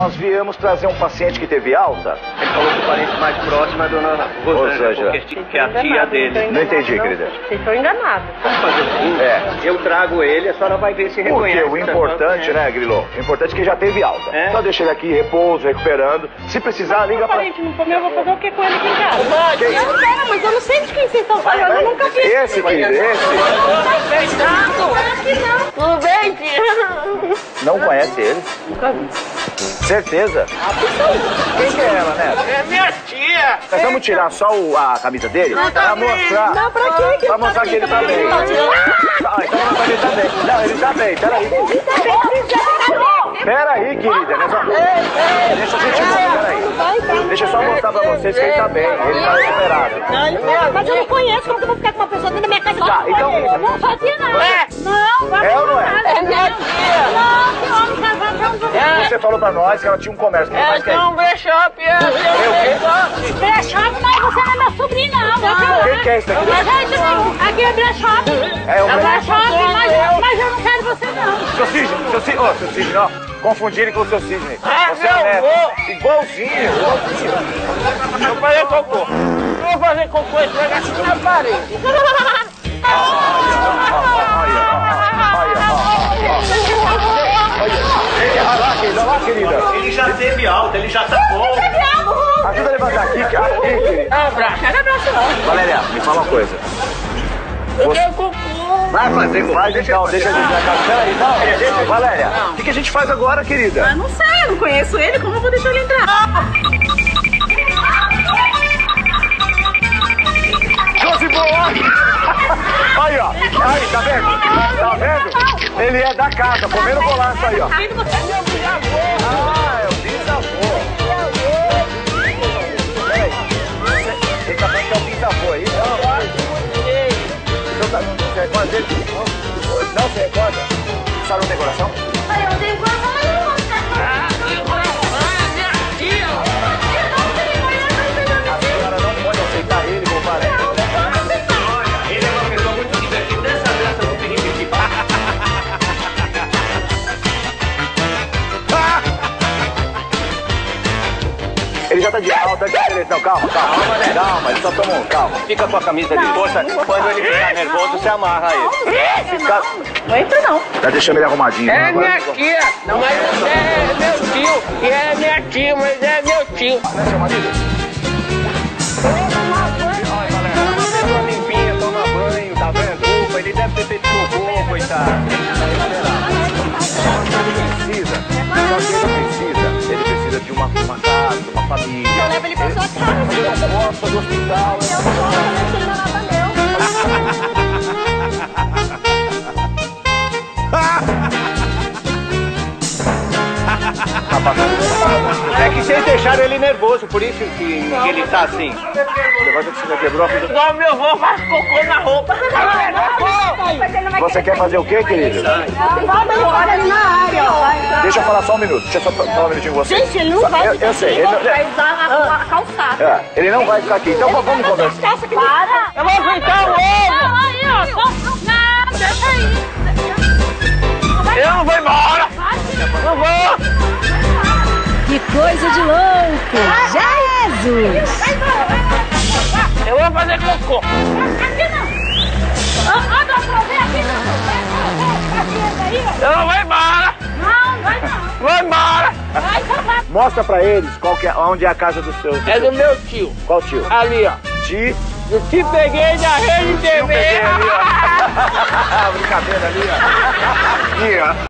Nós viemos trazer um paciente que teve alta. Ele falou que o parente mais próximo é a dona Rosângela, porque que é a tia dele. Não entendi, querida. Vocês estão enganados. Vamos fazer o seguinte, É. eu trago ele, a senhora vai ver se Porque reconhece. o importante, né, Grilo? O importante é que já teve alta. É. Então deixa ele aqui, repouso, recuperando. Se precisar, liga O pra... parente não comeu, eu vou fazer o que com ele aqui em casa? Isso? Eu sei, mas eu não sei de quem vocês estão falando, eu nunca vi. Esse, querida, esse. Tudo bem, tia? Não conhece ele? Nunca vi. Certeza? Quem que é ela, né? É minha tia! Nós vamos tirar só o- a camisa dele pra mostrar. Não, pra quê? que Pra ele mostrar que ele tá bem. Tá? Ah, então ele tá bem. Não, ele tá bem, peraí. Peraí, querida. nós vamos- Deixa a gente ver, peraí. Deixa eu só mostrar pra vocês que ele tá bem, ele tá recuperado. Mas eu não conheço, como que eu vou ficar com uma pessoa dentro da minha casa? Tá, então- Eu não fazia nada. Não, vai É ou não é? É minha tia. Não, que homem casado, pra onde você Você falou pra nós que ela tinha um comércio. Quem que é isso? um brechop, é. Brechop, mas você não é meu sobrinho, não. Quem que é isso aqui? Mas é isso aqui. Aqui é brechop. É o É brechop. mas, mas eu não quero você, não. Seu Cisne, seu Cisne, ô, seu Cisne, ó. Confundirem com o seu Cisne. Ah, Você é meu neto. vô. Igualzinho, igualzinho. Eu falei cocô. Eu vou fazer cocô e aqui na parede. Querida. Ele já teve alta, ele já tá bom. Ajuda a levantar aqui, aqui, querida. Abraço, era abraço não. Valéria, me fala uma coisa. Eu quero cocô. Vai fazer, faz então, deixa a gente na casa. Peraí, não. Valéria, o que, que a gente faz agora, querida? Eu não sei, eu não conheço ele, como eu vou deixar ele entrar? Josi Boa! Aí, ó. Aí, tá vendo? Tá vendo? Ele é da casa, comendo bolacha aí, ó. Não. Então tá, não você recorda dele? Não, você recorda? Sabe não Já de alta, de Não, calma, calma. Calma, ele só tomou um calma. Fica com a camisa de força. Quando ele ficar nervoso, você amarra ele. Fica... Não entra, não. Tá deixando ele arrumadinho. É né? Minha tia, mas é meu tio. E é minha tia, mas é meu tio. Família. Eu levo ele pra sua casa. Gosta do hospital. Eu ele nervoso, por isso que, que ele tá assim. O negócio que você quebrou a vida. Igual meu avô faz cocô na roupa. Você quer fazer o quê, querido? Vamos embora na área. Deixa eu falar só um minuto. Deixa eu só falar um minutinho com você. Gente, ele não vai eu, ficar eu sei. aqui, Ele, não- vai usar a, a calçada. é, ele não vai ficar aqui. Então vamos conversar. Para! Eu vou fritar o ovo. Não, aí, ó. Não, não, deixa Eu vou fazer cocô. Aqui não. Anda pra ver aqui não. Eu não vou embora. Não, vai não. Vou embora. Vai, então vai. Mostra pra eles qual que é, onde é a casa dos seus. É do meu tio. Qual tio? Ali, ó. Ti. Eu te peguei na rede TV. Brincadeira ali, ó. Aqui, ó.